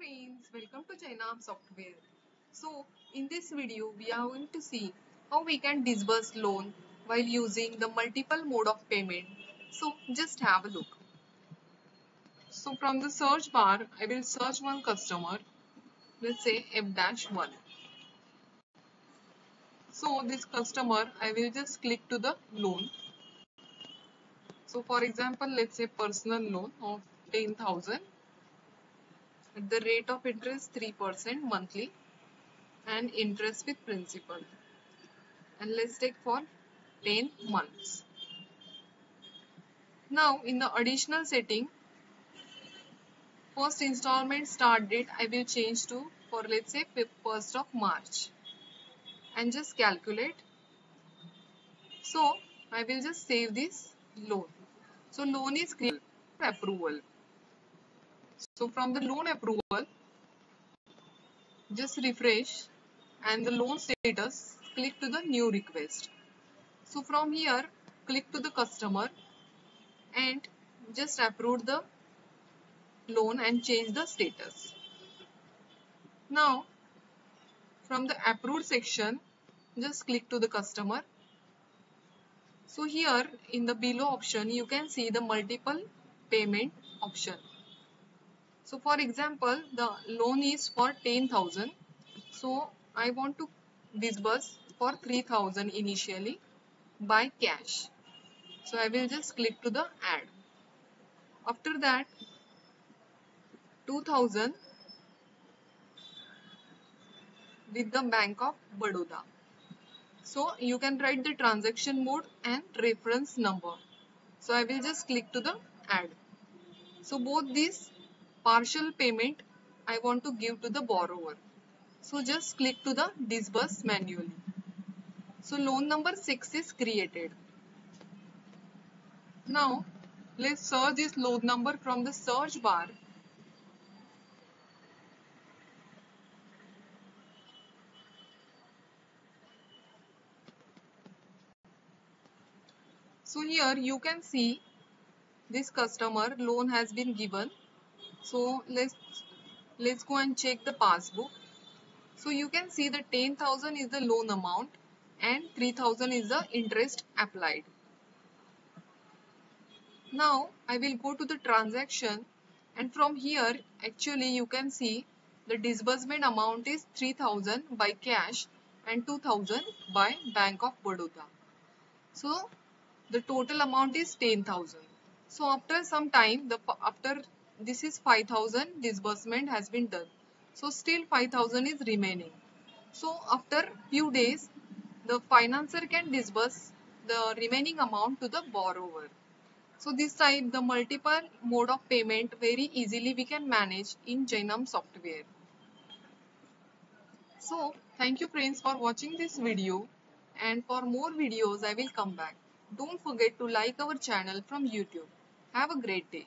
friends, welcome to Jainam Software. So, in this video, we are going to see how we can disburse loan while using the multiple mode of payment. So, just have a look. So, from the search bar, I will search one customer, let's say F-1. So, this customer, I will just click to the loan. So, for example, let's say personal loan of 10,000 at the rate of interest 3% monthly and interest with principal. And let's take for 10 months. Now in the additional setting first installment start date I will change to for let's say 1st of March. And just calculate. So I will just save this loan. So loan is clear approval so from the loan approval, just refresh and the loan status, click to the new request. So from here, click to the customer and just approve the loan and change the status. Now, from the approved section, just click to the customer. So here in the below option, you can see the multiple payment option. So for example, the loan is for 10,000. So I want to disburse for 3,000 initially by cash. So I will just click to the add. After that, 2000 with the Bank of Baroda. So you can write the transaction mode and reference number. So I will just click to the add. So both these partial payment I want to give to the borrower. So just click to the disburse manually. So loan number 6 is created. Now let's search this loan number from the search bar. So here you can see this customer loan has been given so let's let's go and check the passbook. So you can see the 10,000 is the loan amount and 3,000 is the interest applied. Now I will go to the transaction and from here actually you can see the disbursement amount is 3000 by cash and 2000 by Bank of Baroda. So the total amount is 10,000. So after some time the after this is 5000 disbursement has been done. So still 5000 is remaining. So after few days the financer can disburse the remaining amount to the borrower. So this type the multiple mode of payment very easily we can manage in Jainam software. So thank you friends for watching this video. And for more videos I will come back. Don't forget to like our channel from YouTube. Have a great day